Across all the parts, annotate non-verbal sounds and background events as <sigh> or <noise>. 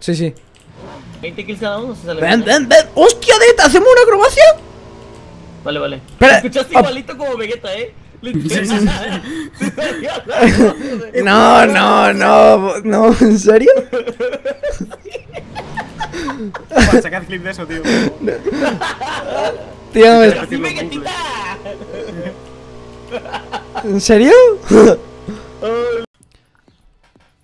Sí, sí. 20 kills cada uno, se sale Ven, ven, ven. ¡Hostia, Deta! ¿Hacemos una acrobacia? Vale, vale. Espera, Escuchaste oh. igualito como Vegeta, ¿eh? <laughs> No, no, no. No, ¿en serio? Para sacar clip de eso, tío. Tío, ¿me- ¡Sí, Vegetita! ¿en serio?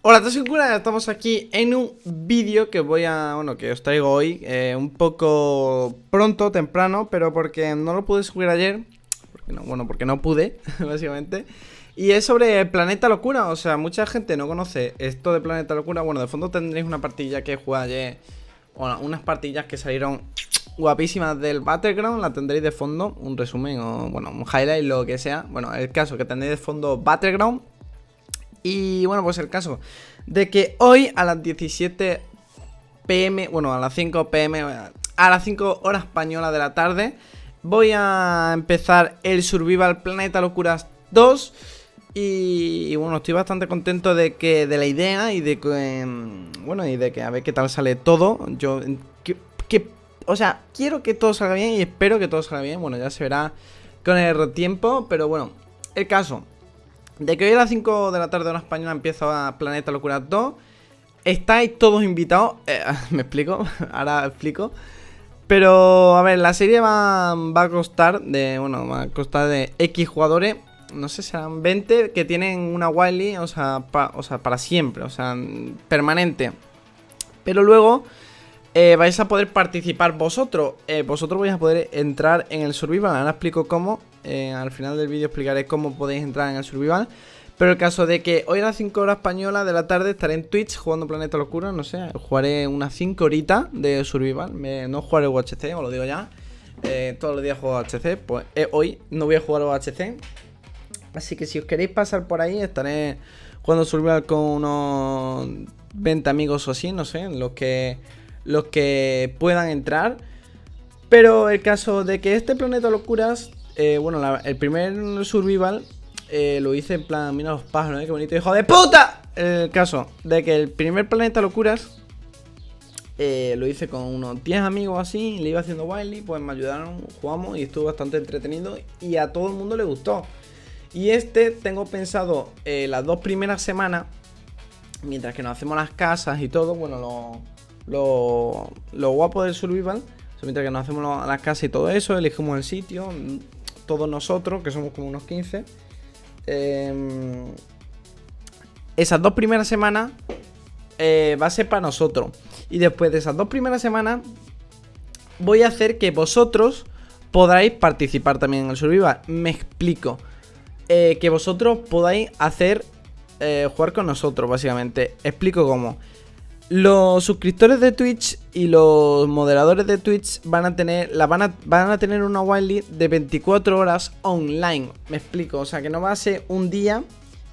Hola, cura, estamos aquí en un vídeo que voy a, bueno, que os traigo hoy, eh, un poco pronto, temprano, pero porque no lo pude subir ayer, porque no, bueno, porque no pude, <laughs> básicamente, y es sobre Planeta Locura, o sea, mucha gente no conoce esto de Planeta Locura, bueno, de fondo tendréis una partilla que jugué ayer, bueno, unas partillas que salieron guapísimas del Battleground, la tendréis de fondo, un resumen o, bueno, un highlight, lo que sea, bueno, el caso que tendréis de fondo Battleground, y bueno, pues el caso de que hoy a las 17 pm, bueno, a las 5 pm, a las 5 horas española de la tarde, voy a empezar el Survival Planeta Locuras 2. Y, bueno, estoy bastante contento de que de la idea y de que mm, bueno, y de que a ver qué tal sale todo. Yo que, que- o sea, quiero que todo salga bien y espero que todo salga bien. Bueno, ya se verá con el tiempo, pero bueno, el caso de que hoy a las 5 de la tarde hora española empieza Planeta Locura 2. Estáis todos invitados. Eh, <laughs> ¿Me explico? <laughs> Ahora explico. Pero, a ver, la serie va, a costar de. Bueno, va a costar de X jugadores. No sé, serán 20 que tienen una Wily, o sea, o sea, para siempre, o sea, permanente. Pero luego eh, vais a poder participar vosotros. Eh, vosotros vais a poder entrar en el survival. Ahora explico cómo. Al final del vídeo explicaré cómo podéis entrar en el survival. Pero el caso de que hoy a las 5 horas española de la tarde estaré en Twitch jugando Planeta Locura. No sé, jugaré unas 5 horitas de survival. Me- no jugaré UHC, os lo digo ya. Eh, todos los días juego HC. Pues eh, hoy no voy a jugar UHC. Así que si os queréis pasar por ahí, estaré jugando survival con unos 20 amigos o así, no sé, los que, los que puedan entrar. Pero el caso de que este planeta locuras, eh, bueno, el primer survival eh, lo hice en plan, mira los pájaros, ¿eh? qué bonito, hijo de puta. El caso de que el primer planeta locuras eh, lo hice con unos 10 amigos así, le iba haciendo Wiley, pues me ayudaron, jugamos y estuvo bastante entretenido y a todo el mundo le gustó. Y este tengo pensado eh, las dos primeras semanas, mientras que nos hacemos las casas y todo, bueno, lo, lo, lo guapo del survival, mientras que nos hacemos las casas y todo eso, elegimos el sitio, todos nosotros, que somos como unos 15. em, esas dos primeras semanas eh, va a ser para nosotros. Y después de esas dos primeras semanas, voy a hacer que vosotros podáis participar también en el survival. Me explico. Eh, que vosotros podáis hacer eh, jugar con nosotros, básicamente. Explico cómo. Los suscriptores de Twitch y los moderadores de Twitch van a tener, la van a, van a tener una wildly de 24 horas online. Me explico, o sea que no va a ser un día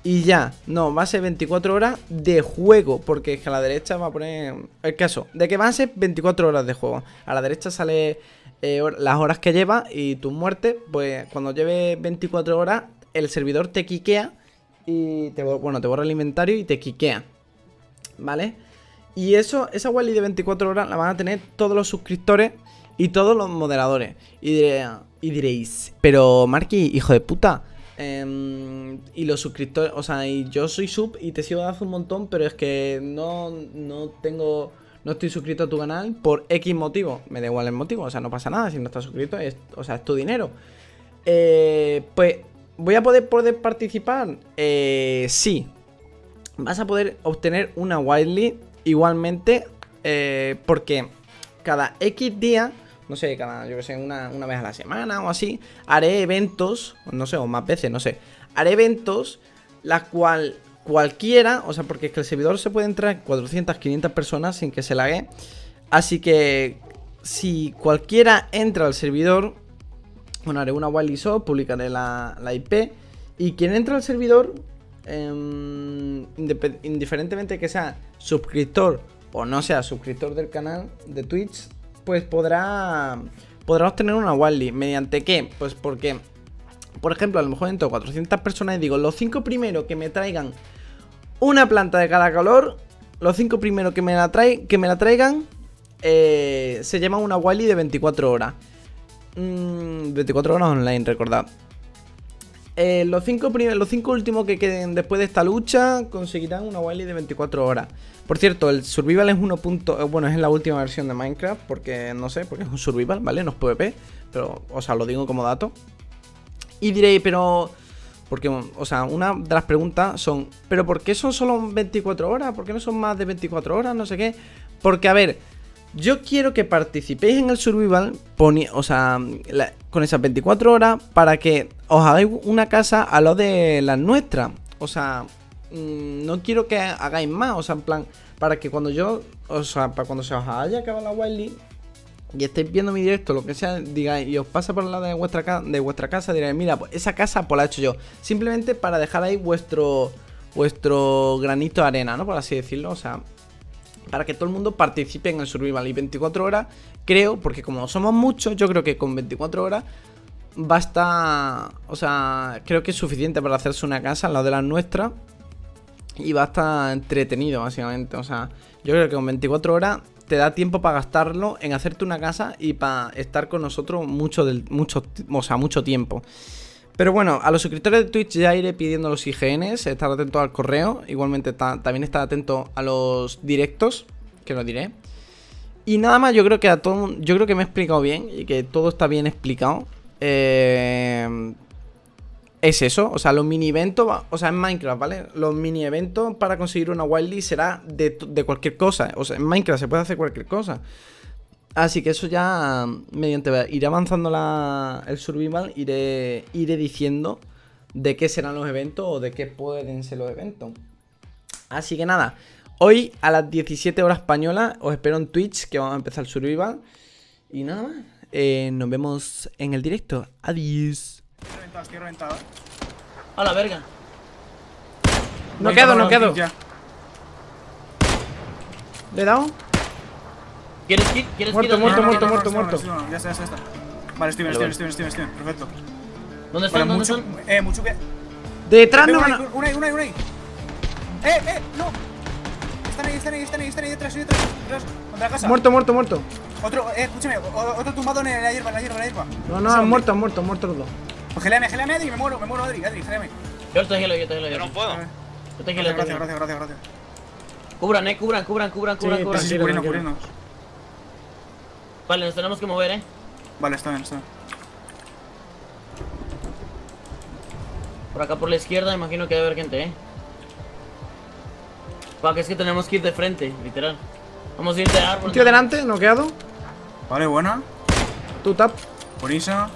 y ya. No, va a ser 24 horas de juego. Porque es que a la derecha va a poner. El caso, de que van a ser 24 horas de juego. A la derecha sale eh, las horas que lleva y tu muerte. Pues cuando lleve 24 horas, el servidor te quiquea. Y te, bueno, te borra el inventario y te quiquea. ¿Vale? Y eso, esa Wally de 24 horas la van a tener todos los suscriptores y todos los moderadores. Y, diré- y diréis, pero Marky, hijo de puta. em, y los suscriptores, o sea, y yo soy sub y te sigo hace un montón, pero es que no, no tengo, no estoy suscrito a tu canal por X motivo. Me da igual el motivo, o sea, no pasa nada si no estás suscrito, es, o sea, es tu dinero. Eh, pues, ¿voy a poder, poder participar? Eh, sí, vas a poder obtener una Wildly igualmente eh, porque cada X día, no sé, cada, yo que sé, una, una vez a la semana o así, haré eventos, no sé, o más veces, no sé, haré eventos, la cual cualquiera, o sea, porque es que el servidor se puede entrar 400, 500 personas sin que se lague, así que si cualquiera entra al servidor, bueno, haré una SO, publicaré la, la IP, y quien entra al servidor em, indiferentemente que sea suscriptor o no sea suscriptor del canal de Twitch, pues podrá podrá obtener una Wally. ¿Mediante qué? Pues porque, por ejemplo, a lo mejor entro 400 personas y digo, los 5 primeros que me traigan una planta de cada color, los cinco primeros que me la, que me la traigan eh, se llaman una Wily de 24 horas. Mm, 24 horas online, recordad. Eh, los, cinco cinco últimos que queden después de esta lucha conseguirán una Wily de 24 horas. Por cierto, el Survival es 1. punto- eh, Bueno, es la última versión de Minecraft. Porque no sé, porque es un Survival, ¿vale? No es PvP. Pero, o sea, lo digo como dato. Y diréis, pero. Porque, o sea, una de las preguntas son: ¿pero por qué son solo 24 horas? ¿Por qué no son más de 24 horas? No sé qué. Porque, a ver, yo quiero que participéis en el survival, o sea, la- con esas 24 horas, para que os hagáis una casa a lo de las nuestras. O sea, mm, no quiero que hagáis más, o sea, en plan, para que cuando yo, o sea, para cuando se os haya acabado la Wildly y estéis viendo mi directo, lo que sea, digáis, y os pasa por lado de vuestra, de vuestra casa, diréis, mira, pues esa casa pues la he hecho yo. Simplemente para dejar ahí vuestro, vuestro granito de arena, ¿no? Por así decirlo, o sea, para que todo el mundo participe en el survival. Y 24 horas, creo, porque como somos muchos, yo creo que con 24 horas basta, o sea, creo que es suficiente para hacerse una casa al lado de la nuestra. Y va a estar entretenido, básicamente. O sea, yo creo que con 24 horas te da tiempo para gastarlo en hacerte una casa y para estar con nosotros mucho, del, mucho, o sea, mucho tiempo. Pero bueno, a los suscriptores de Twitch ya iré pidiendo los IGNs, estar atento al correo, igualmente ta- también estar atento a los directos, que lo diré. Y nada más, yo creo que a todo yo creo que me he explicado bien y que todo está bien explicado. Eh, es eso, o sea, los mini eventos, o sea, en Minecraft, ¿vale? Los mini eventos para conseguir una Wildly será de, de cualquier cosa, o sea, en Minecraft se puede hacer cualquier cosa. Así que eso ya, mediante iré avanzando la, el survival, iré, iré diciendo de qué serán los eventos o de qué pueden ser los eventos. Así que nada, hoy a las 17 horas españolas os espero en Twitch que vamos a empezar el survival. Y nada más, eh, nos vemos en el directo. Adiós. Estoy reventado, estoy reventado. A la verga. No quedo, no quedo. ¿Le he dado? ¿Quieres kit? ¿Quieres Muerto, kit? muerto, muerto, no, no, muerto, no, no, muerto. Ya está, ya está, ya está. Vale, bien, estoy bien, estoy bien, perfecto. ¿Dónde están? ¿Dónde mucho, están? eh, mucho que... Detrás no una, van a- una, ahí, una, ahí, una. ahí. ¡Eh, eh! ¡No! Están ahí, están ahí, están ahí, están ahí detrás, ahí detrás, detrás, contra la casa. Muerto, muerto, muerto. Otro, eh, escúchame, otro tumbado en la hierba, en la hierba, en la hierba. No, no, han muerto, han muerto, han muerto los dos. Pues geléame, geléame, Adri, me muero, me muero, Adri, Adri, geléame. Yo te gelo, yo te gelo. Yo Yo no puedo. Yo te gelo, Gracias, gracias, gracias, gracias. Cubran, eh, cubran, cubran, cubran, cubran, Sí, cubran. Vale, nos tenemos que mover, eh. Vale, está bien, está bien. Por acá por la izquierda, imagino que debe haber gente, eh. Pa, que es que tenemos que ir de frente, literal. Vamos a ir de árbol. Un tío delante, noqueado. Vale, buena. Tu tap. Buenísima.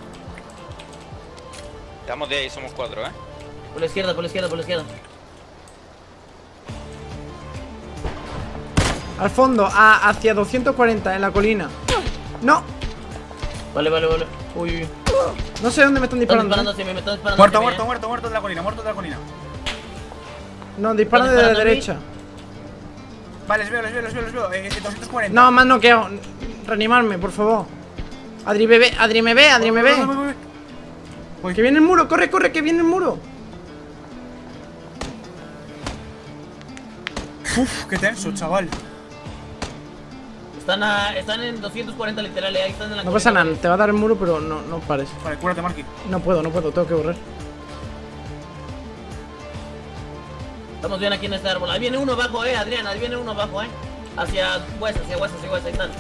Estamos de ahí, somos cuatro, ¿eh? Por la izquierda, por la izquierda, por la izquierda. Al fondo, a, hacia 240 en la colina. No, Vale, vale, vale. Uy, uy. no sé dónde me están Están disparando. disparando ¿eh? hacia mí, me están disparando Muerto, mí, muerto, eh. muerto, muerto de la colina, muerto de la colina. No, disparan ¿Están de la derecha. Vale, les veo, les veo, les veo, les veo. Eh, eh, 240. No, más noqueado. Reanimarme, por favor. Adri bebé, Adri me ve, Adri me Voy, voy, ve. voy, voy. Que viene el muro, corre, corre, que viene el muro. Uf, qué tenso, chaval. Están, a, están en 240 literal, eh. Ahí están en la No pasa nada, te va a dar el muro, pero no, no pares. Vale, cúrate, Marky. No puedo, no puedo, tengo que borrar. Estamos bien aquí en este árbol. Ahí viene uno abajo, eh, Adrián. Ahí viene uno abajo, eh. Hacia West, hacia West, hacia West. Ahí están.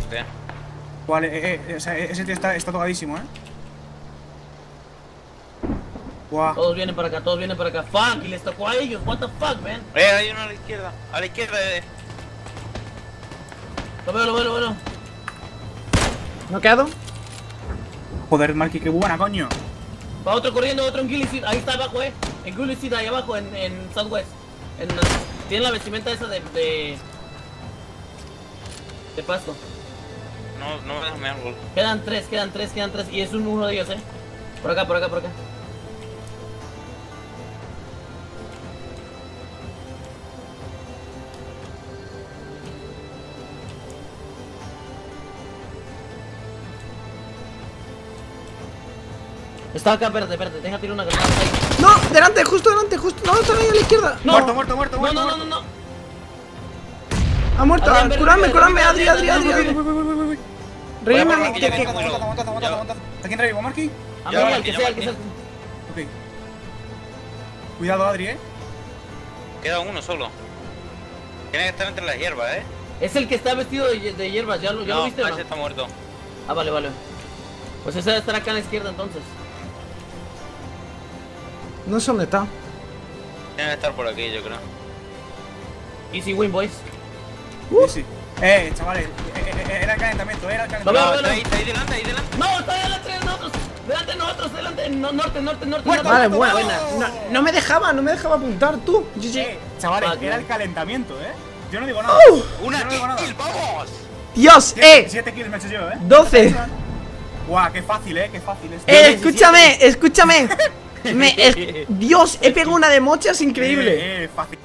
Hostia. Vale, eh, eh, o sea, ese tío está, está tocadísimo, eh. Guau. Todos vienen para acá, todos vienen para acá. Fuck, y les tocó a ellos. What the fuck, man. Eh, hay uno a la izquierda. A la izquierda de. Lo veo, lo veo, lo veo. ¿Noqueado? Joder, Marky, qué buena, coño. Va otro corriendo, otro en Gilly Seed. Ahí está abajo, eh. En Gilly Seed, ahí abajo, en, en Southwest. En, tiene la vestimenta esa de. de. de pasto. No, no me árbol. Quedan tres, quedan tres, quedan tres. Y es un uno de ellos, eh. Por acá, por acá, por acá. Está acá, espérate, espérate, deja tirar una granada ahí. No, delante, justo delante, justo. No, están ahí a la izquierda. No. Muerto, muerto, muerto, No, muerto. no, no, no, muerto. no. Ha muerto. Adrián, curadme, ven, Adri, Adri, Adri. Marquillo, Aguanta, aguanta, aguanta. ¿A quién revivo, Marky? A mí, al que sea, al que sea. Ok. Cuidado, Adri, eh. Queda uno solo. Tiene que estar entre las hierbas, ¿eh? Es el que está vestido de, de hierbas, ¿ya lo, ya lo No, viste no? ese está muerto. Ah, vale, vale. Pues ese debe estar acá a la izquierda entonces. No sé dónde está. Que estar por aquí, yo creo. Easy win, boys. Uh. Sí, sí. Eh, chavales, eh, eh, eh, era el calentamiento, era el calentamiento. No, está veo. ahí, está ahí delante, ahí delante. No, está delante de nosotros. Delante de nosotros, delante. No, norte, norte, norte. Muerto. Vale, muerto, buena. muerto. No, no me dejaba, no me dejaba apuntar tú. GG. Eh, chavales, Vale. era el calentamiento, eh. Yo no digo nada. ¡Una Yo no digo nada. kill, vamos! Dios, Siete, eh. siete kills me he hecho yo, eh. 12. Guau, qué fácil, eh, qué fácil es. Eh, escúchame, escúchame. <laughs> Me, es- <laughs> Dios, he pegado una de mochas increíble. Eh, eh, fácil.